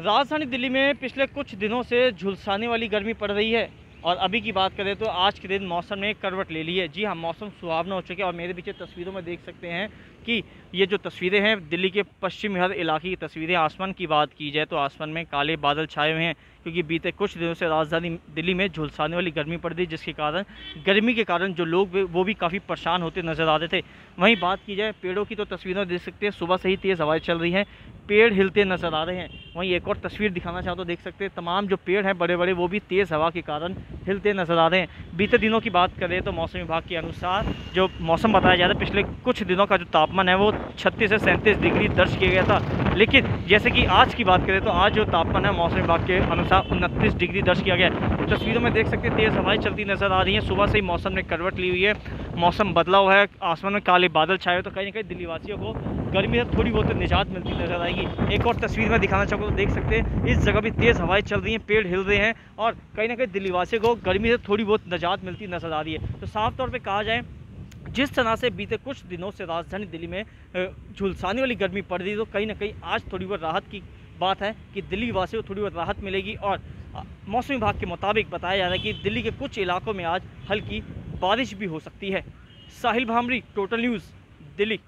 राजधानी दिल्ली में पिछले कुछ दिनों से झुलसाने वाली गर्मी पड़ रही है। और अभी की बात करें तो आज के दिन मौसम ने करवट ले ली है। जी हाँ मौसम सुहावना हो चुके हैं और मेरे पीछे तस्वीरों में देख सकते हैं कि ये जो तस्वीरें हैं, दिल्ली के पश्चिमी हर इलाके की तस्वीरें, आसमान की बात की जाए तो आसमान में काले बादल छाए हुए हैं क्योंकि बीते कुछ दिनों से राजधानी दिल्ली में झुलसाने वाली गर्मी पड़ रही, जिसके कारण, गर्मी के कारण जो लोग वो भी काफ़ी परेशान होते नज़र आ रहे थे। वहीं बात की जाए, पेड़ों की तो तस्वीरें देख सकते हैं, सुबह से ही तेज़ हवाएँ चल रही हैं, पेड़ हिलते नज़र आ रहे हैं। वहीं एक और तस्वीर दिखाना चाहता तो देख सकते हैं, तमाम जो पेड़ हैं बड़े बड़े वो भी तेज़ हवा के कारण हिलते नज़र आ रहे हैं। बीते दिनों की बात करें तो मौसम विभाग के अनुसार जो मौसम बताया जा रहा है, पिछले कुछ दिनों का जो तापमान है वो छत्तीस से सैंतीस डिग्री दर्ज किया गया था। लेकिन जैसे कि आज की बात करें तो आज जो तापमान है, मौसम विभाग के अनुसार उनतीस डिग्री दर्ज किया गया है। तस्वीरों में देख सकते हैं, तेज़ हवाएँ चलती नज़र आ रही हैं। सुबह से ही मौसम ने करवट ली हुई है। मौसम बदला हुआ है, आसमान में काले बादल छाए हुए तो कहीं ना कहीं दिल्ली वासियों को गर्मी से थोड़ी बहुत निजात मिलती नज़र आएगी। एक और तस्वीर में दिखाना चाहूँगा तो देख सकते हैं, इस जगह भी तेज़ हवाएँ चल रही हैं, पेड़ हिल रहे हैं और कहीं ना कहीं दिल्ली वासियों को गर्मी से थोड़ी बहुत निजात मिलती नज़र आ रही है। तो साफ़ तौर पर कहा जाए, जिस तरह से बीते कुछ दिनों से राजधानी दिल्ली में झुलसाने वाली गर्मी पड़ रही तो कहीं ना कहीं आज थोड़ी बहुत राहत की बात है कि दिल्ली वासियों को थोड़ी बहुत राहत मिलेगी और मौसम विभाग के मुताबिक बताया जा रहा है कि दिल्ली के कुछ इलाकों में आज हल्की बारिश भी हो सकती है। Sahil Bhamri total news Delhi.